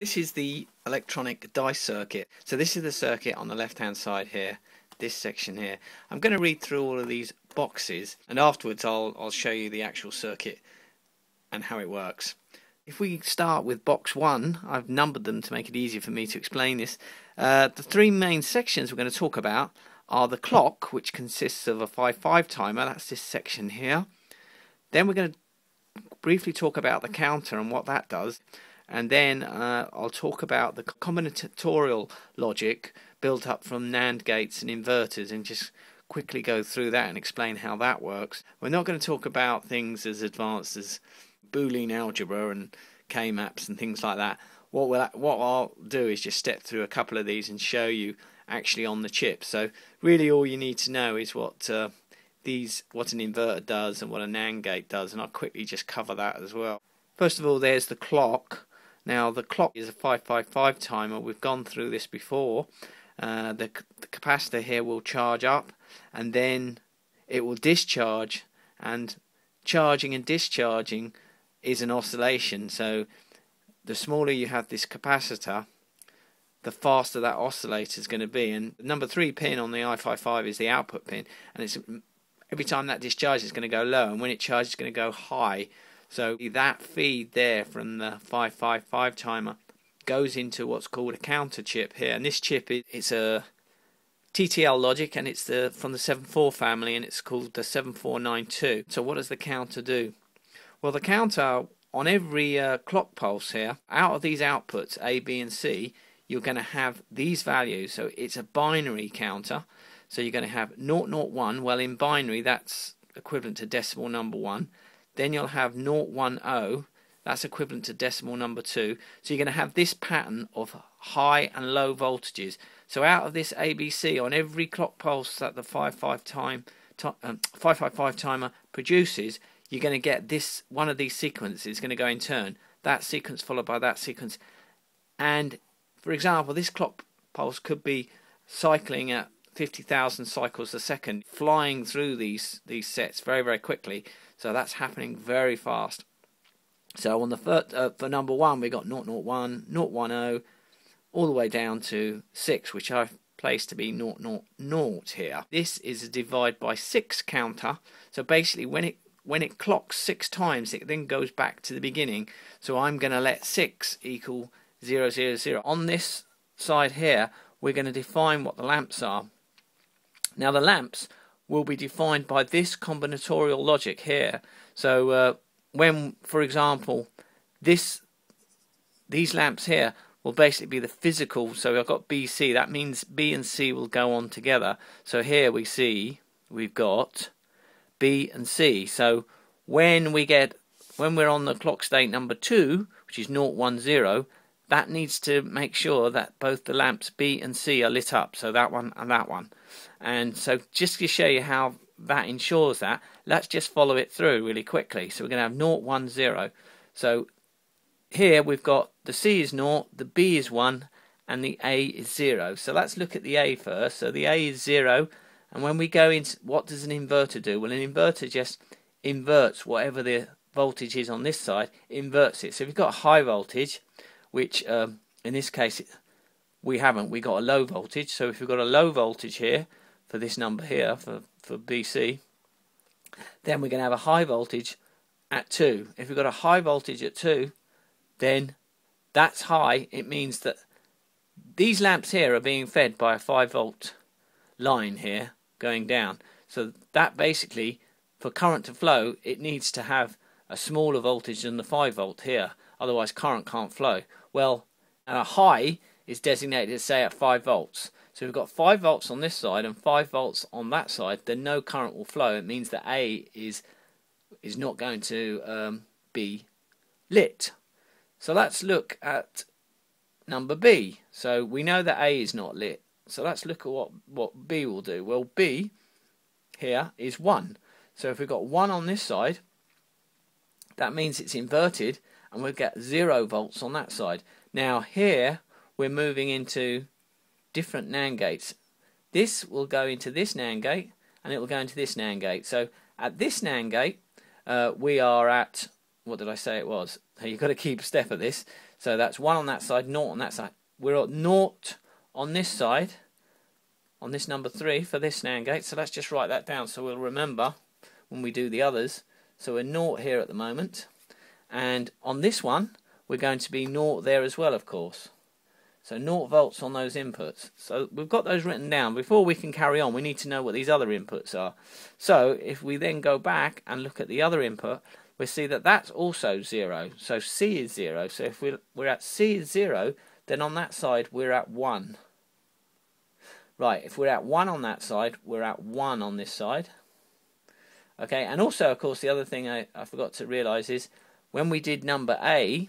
This is the electronic dice circuit. So this is the circuit on the left hand side here, this section here. I'm going to read through all of these boxes and afterwards I'll, I'll show you the actual circuit and how it works. If we start with box 1, I've numbered them to make it easier for me to explain this. Uh, the three main sections we're going to talk about are the clock, which consists of a 5-5 timer, that's this section here. Then we're going to briefly talk about the counter and what that does and then uh, I'll talk about the combinatorial logic built up from NAND gates and inverters and just quickly go through that and explain how that works. We're not going to talk about things as advanced as Boolean algebra and K-maps and things like that. What we'll, what I'll do is just step through a couple of these and show you actually on the chip. So really all you need to know is what uh, these what an inverter does and what a NAND gate does and I'll quickly just cover that as well. First of all there's the clock now the clock is a 555 timer. We've gone through this before. Uh, the, the capacitor here will charge up and then it will discharge and charging and discharging is an oscillation. So the smaller you have this capacitor, the faster that oscillator is going to be. And the number three pin on the 555 is the output pin, and it's every time that discharges, it's going to go low, and when it charges, it's going to go high. So that feed there from the 555 timer goes into what's called a counter chip here. And this chip is it's a TTL logic and it's the from the 74 family and it's called the 7492. So what does the counter do? Well, the counter on every uh, clock pulse here, out of these outputs A, B, and C, you're going to have these values. So it's a binary counter. So you're going to have 001. Well, in binary, that's equivalent to decimal number one. Then you'll have 010, that's equivalent to decimal number 2. So you're going to have this pattern of high and low voltages. So out of this ABC, on every clock pulse that the 55 time, um, 555 timer produces, you're going to get this one of these sequences is going to go in turn. That sequence followed by that sequence. And for example, this clock pulse could be cycling at 50,000 cycles a second, flying through these these sets very very quickly. So that's happening very fast. So on the first, uh, for number one, we got 001, 010, all the way down to 6, which I've placed to be 000 here. This is a divide by 6 counter. So basically, when it when it clocks 6 times, it then goes back to the beginning. So I'm going to let 6 equal 000. On this side here, we're going to define what the lamps are. Now the lamps will be defined by this combinatorial logic here. So uh, when, for example, this these lamps here will basically be the physical. So I've got BC. That means B and C will go on together. So here we see we've got B and C. So when we get when we're on the clock state number two, which is 010, that needs to make sure that both the lamps B and C are lit up. So that one and that one. And so just to show you how that ensures that, let's just follow it through really quickly. So we're going to have 0, 1, 0. So here we've got the C is 0, the B is 1, and the A is 0. So let's look at the A first. So the A is 0, and when we go into, what does an inverter do? Well, an inverter just inverts whatever the voltage is on this side, inverts it. So if you've got a high voltage, which um, in this case we haven't, we got a low voltage. So if we've got a low voltage here, for this number here for, for BC, then we're going to have a high voltage at 2. If we've got a high voltage at 2, then that's high. It means that these lamps here are being fed by a 5 volt line here going down. So that basically, for current to flow, it needs to have a smaller voltage than the 5 volt here. Otherwise current can't flow. Well, and a high is designated, say, at 5 volts. So we've got 5 volts on this side and 5 volts on that side, then no current will flow. It means that A is is not going to um, be lit. So let's look at number B. So we know that A is not lit. So let's look at what, what B will do. Well, B here is 1. So if we've got 1 on this side, that means it's inverted and we'll get 0 volts on that side. Now here we're moving into different NAND gates. This will go into this NAND gate and it will go into this NAND gate. So at this NAND gate, uh, we are at, what did I say it was? You've got to keep step of this. So that's 1 on that side, 0 on that side. We're at 0 on this side, on this number 3 for this NAND gate. So let's just write that down so we'll remember when we do the others. So we're 0 here at the moment. And on this one, we're going to be 0 there as well, of course. So 0 volts on those inputs. So we've got those written down. Before we can carry on, we need to know what these other inputs are. So if we then go back and look at the other input, we see that that's also 0. So C is 0. So if we're, at C is 0, then on that side we're at 1. Right, if we're at 1 on that side, we're at 1 on this side. Okay, and also, of course, the other thing I, I forgot to realise is when we did number A,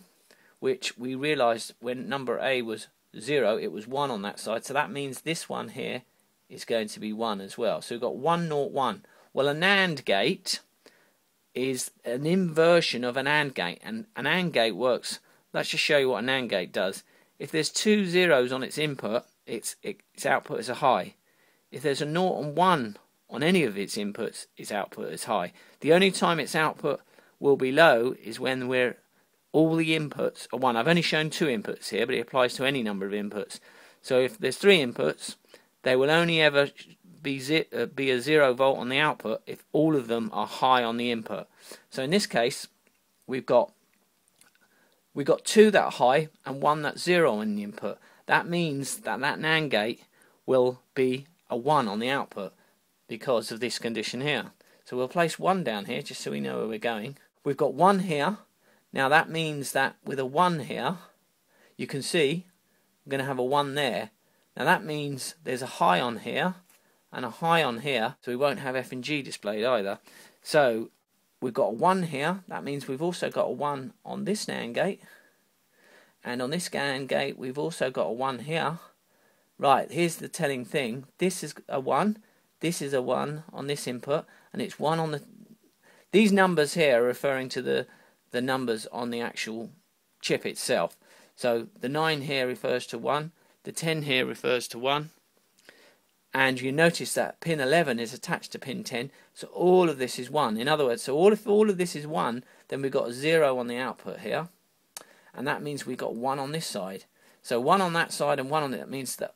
which we realised when number A was 0, it was 1 on that side. So that means this one here is going to be 1 as well. So we've got 1, 0, 1. Well, a NAND gate is an inversion of an AND gate. And an AND gate works, let's just show you what an AND gate does. If there's two zeros on its input, its, its output is a high. If there's a 0 and 1 on any of its inputs, its output is high. The only time its output will be low is when we're all the inputs are 1. I've only shown two inputs here, but it applies to any number of inputs. So if there's three inputs, they will only ever be, uh, be a 0 volt on the output if all of them are high on the input. So in this case, we've got we've got two that are high and one that's 0 on the input. That means that that NAND gate will be a 1 on the output because of this condition here. So we'll place 1 down here just so we know where we're going. We've got 1 here now that means that with a 1 here, you can see I'm going to have a 1 there. Now that means there's a high on here and a high on here, so we won't have F and G displayed either. So we've got a 1 here, that means we've also got a 1 on this NAND gate. And on this NAND gate, we've also got a 1 here. Right, here's the telling thing. This is a 1, this is a 1 on this input, and it's 1 on the... These numbers here are referring to the the numbers on the actual chip itself. So the 9 here refers to 1, the 10 here refers to 1, and you notice that pin 11 is attached to pin 10, so all of this is 1. In other words, so all if all of this is 1, then we've got 0 on the output here, and that means we've got 1 on this side. So 1 on that side and 1 on it, that means that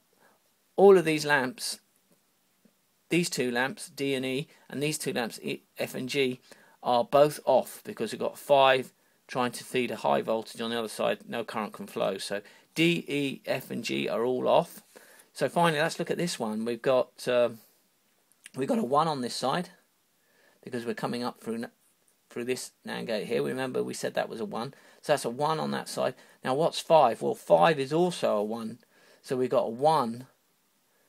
all of these lamps, these two lamps, D and E, and these two lamps, F and G, are both off because we've got 5 trying to feed a high voltage on the other side, no current can flow. So D, E, F and G are all off. So finally, let's look at this one. We've got um, we've got a 1 on this side because we're coming up through through this NAND gate here. Remember we said that was a 1. So that's a 1 on that side. Now what's 5? Well 5 is also a 1. So we've got a 1.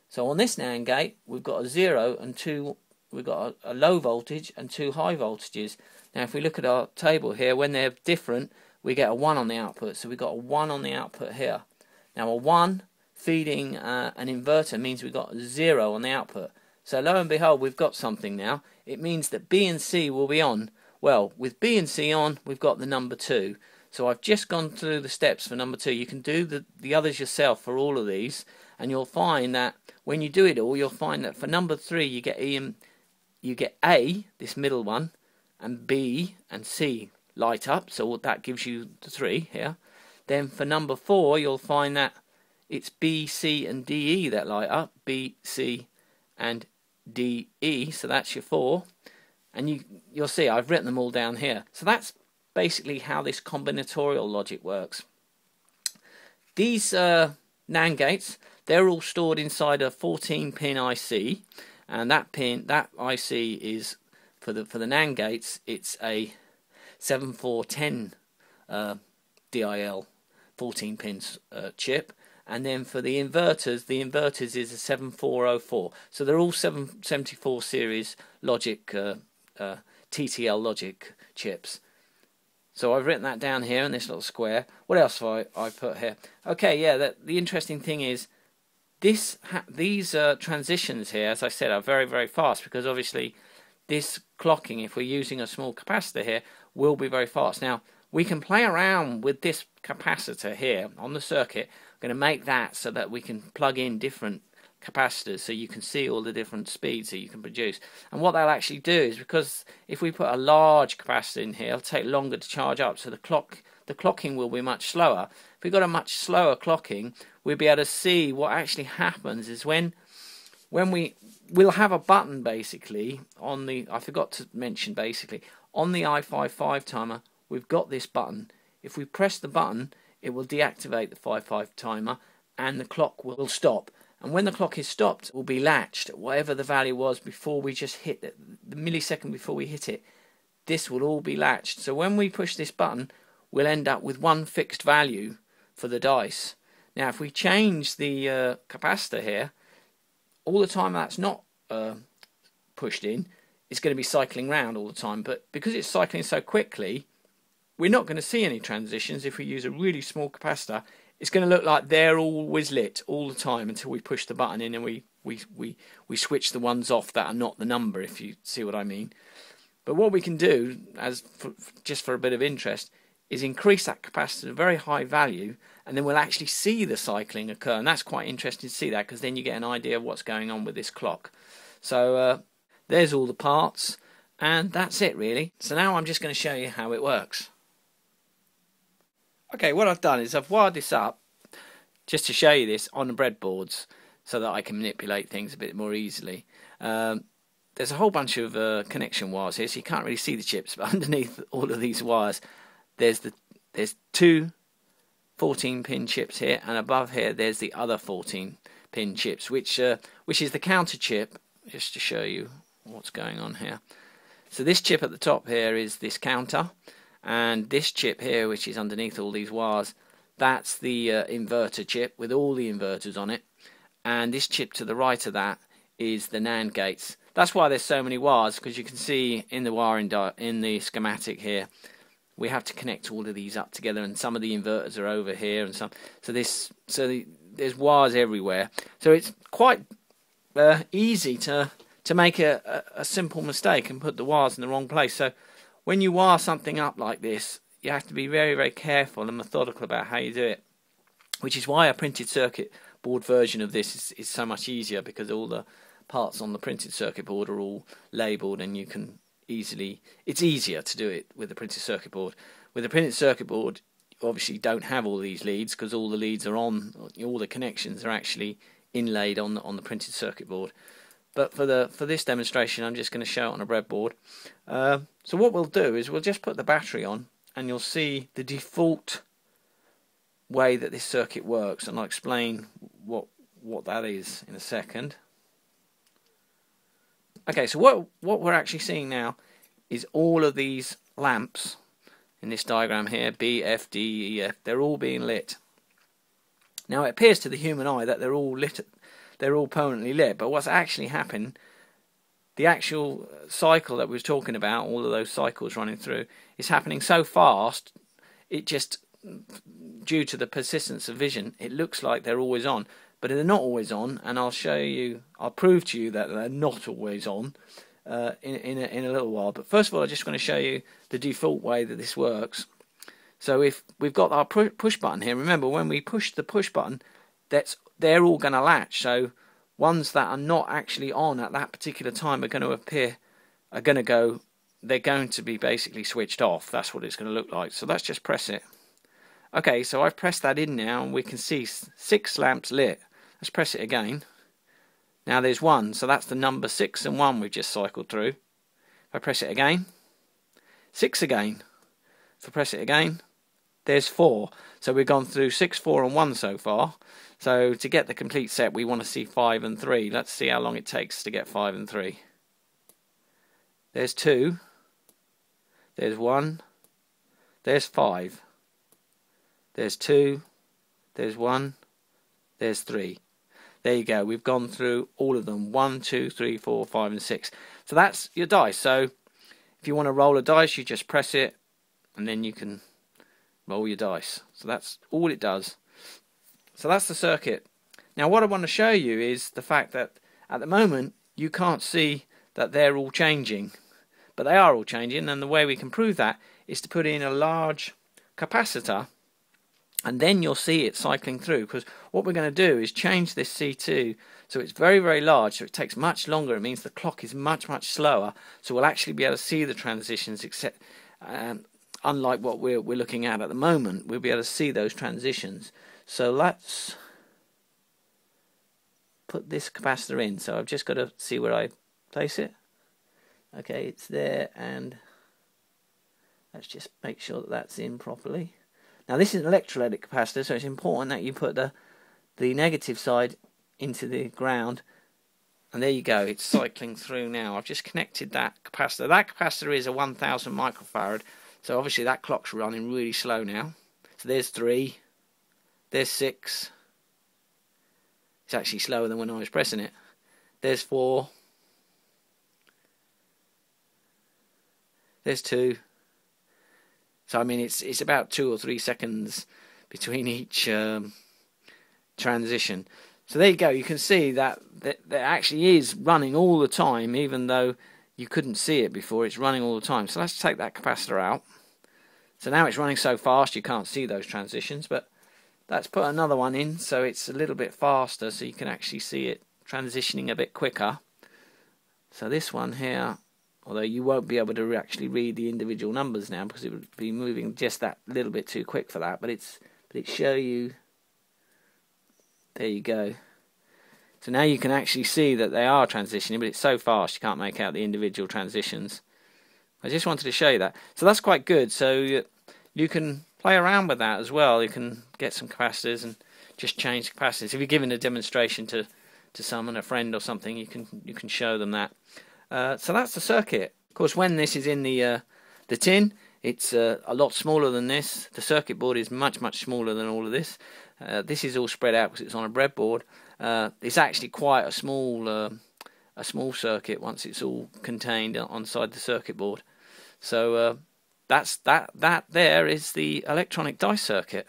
So on this NAND gate we've got a 0 and two we've got a, a low voltage and two high voltages. Now if we look at our table here, when they're different, we get a 1 on the output. So we've got a 1 on the output here. Now a 1 feeding uh, an inverter means we've got 0 on the output. So lo and behold, we've got something now. It means that B and C will be on. Well, with B and C on, we've got the number 2. So I've just gone through the steps for number 2. You can do the, the others yourself for all of these. And you'll find that when you do it all, you'll find that for number 3, you get E and you get A, this middle one, and B and C light up, so that gives you the three here. Then for number four, you'll find that it's B, C, and D, E that light up. B, C, and D, E. So that's your four. And you, you'll see I've written them all down here. So that's basically how this combinatorial logic works. These uh, NAND gates, they're all stored inside a 14-pin IC and that pin that IC is for the for the NAND gates it's a 7410 uh, DIL 14 pins uh, chip. And then for the inverters the inverters is a 7404 so they're all 774 series logic uh, uh TTL logic chips. So I've written that down here in this little square. What else have I, I put here? Okay yeah that, the interesting thing is this these uh, transitions here, as I said, are very very fast because obviously this clocking, if we're using a small capacitor here, will be very fast. Now we can play around with this capacitor here on the circuit. I'm going to make that so that we can plug in different capacitors so you can see all the different speeds that you can produce. And what they'll actually do is because if we put a large capacitor in here, it'll take longer to charge up, so the clock the clocking will be much slower. We've got a much slower clocking, we'll be able to see what actually happens is when when we we'll have a button basically on the I forgot to mention basically on the 555 timer we've got this button. If we press the button it will deactivate the 55 timer and the clock will stop. And when the clock is stopped it will be latched whatever the value was before we just hit it, the millisecond before we hit it this will all be latched. So when we push this button we'll end up with one fixed value for the dice now if we change the uh, capacitor here all the time that's not uh, pushed in, it's going to be cycling round all the time. But because it's cycling so quickly, we're not going to see any transitions. If we use a really small capacitor, it's going to look like they're always lit all the time until we push the button in and we, we, we, we switch the ones off that are not the number, if you see what I mean. But what we can do, as for, just for a bit of interest, is increase that capacitor to a very high value and then we'll actually see the cycling occur. And that's quite interesting to see that because then you get an idea of what's going on with this clock. So uh, there's all the parts and that's it really. So now I'm just going to show you how it works. Okay what I've done is I've wired this up just to show you this on the breadboards so that I can manipulate things a bit more easily. Um, there's a whole bunch of uh, connection wires here so you can't really see the chips but underneath all of these wires there's the there's two 14 pin chips here and above here there's the other 14 pin chips which uh, which is the counter chip just to show you what's going on here. So this chip at the top here is this counter and this chip here which is underneath all these wires that's the uh, inverter chip with all the inverters on it. And this chip to the right of that is the NAND gates. That's why there's so many wires because you can see in the wiring in the schematic here we have to connect all of these up together and some of the inverters are over here and some so this so the, there's wires everywhere. So it's quite uh, easy to to make a, a, a, simple mistake and put the wires in the wrong place. So when you wire something up like this you have to be very very careful and methodical about how you do it which is why a printed circuit board version of this is, is so much easier because all the parts on the printed circuit board are all labeled and you can easily. It's easier to do it with a printed circuit board. With a printed circuit board, you obviously don't have all these leads because all the leads are on, all the connections are actually inlaid on the, on the printed circuit board. But for the for this demonstration, I'm just going to show it on a breadboard. Uh, so what we'll do is we'll just put the battery on, and you'll see the default way that this circuit works, and I'll explain what what that is in a second. Okay, so what what we're actually seeing now is all of these lamps in this diagram here, B, F, D, E, F, they're all being lit. Now it appears to the human eye that they're all lit, they're all permanently lit, but what's actually happened, the actual cycle that we were talking about, all of those cycles running through, is happening so fast, it just, due to the persistence of vision, it looks like they're always on but they're not always on, and I'll show you, I'll prove to you that they're not always on uh, in, in, a, in a little while. But first of all, I'm just going to show you the default way that this works. So if we've got our push button here, remember when we push the push button, that's they're all going to latch. So ones that are not actually on at that particular time are going to appear, are going to go, they're going to be basically switched off. That's what it's going to look like. So let's just press it. Okay, so I've pressed that in now and we can see six lamps lit. Let's press it again. Now there's one, so that's the number six and one we've just cycled through. If I press it again, six again. If I press it again, there's four. So we've gone through six, four, and one so far. So to get the complete set, we want to see five and three. Let's see how long it takes to get five and three. There's two. There's one. There's five. There's two. There's one. There's three. There you go. We've gone through all of them. One, two, three, four, five, and six. So that's your dice. So if you want to roll a dice, you just press it, and then you can roll your dice. So that's all it does. So that's the circuit. Now what I want to show you is the fact that at the moment you can't see that they're all changing. But they are all changing, and the way we can prove that is to put in a large capacitor and then you'll see it cycling through because what we're going to do is change this C2 so it's very very large so it takes much longer it means the clock is much much slower so we'll actually be able to see the transitions except um, unlike what we're we're looking at at the moment, we'll be able to see those transitions. So let's put this capacitor in. So I've just got to see where I place it. Okay, it's there, and let's just make sure that that's in properly. Now this is an electrolytic capacitor, so it's important that you put the the negative side into the ground. And there you go, it's cycling through now. I've just connected that capacitor. That capacitor is a 1000 microfarad, so obviously that clock's running really slow now. So there's three, there's six. It's actually slower than when I was pressing it. There's four. There's two. So I mean, it's it's about two or three seconds between each um, transition. So there you go. You can see that, that that actually is running all the time, even though you couldn't see it before. It's running all the time. So let's take that capacitor out. So now it's running so fast you can't see those transitions, but let's put another one in so it's a little bit faster so you can actually see it transitioning a bit quicker. So this one here although you won't be able to actually read the individual numbers now because it would be moving just that little bit too quick for that but it's but it show you there you go. So now you can actually see that they are transitioning but it's so fast you can't make out the individual transitions. I just wanted to show you that. So that's quite good. So you can play around with that as well. You can get some capacitors and just change capacitors. If you're giving a demonstration to to someone a friend or something you can you can show them that uh, so that's the circuit. Of course, when this is in the uh, the tin, it's uh, a lot smaller than this. The circuit board is much much smaller than all of this. Uh, this is all spread out because it's on a breadboard. Uh, it's actually quite a small a small circuit once it's all contained inside the circuit board. So that's that that there is the electronic dice circuit.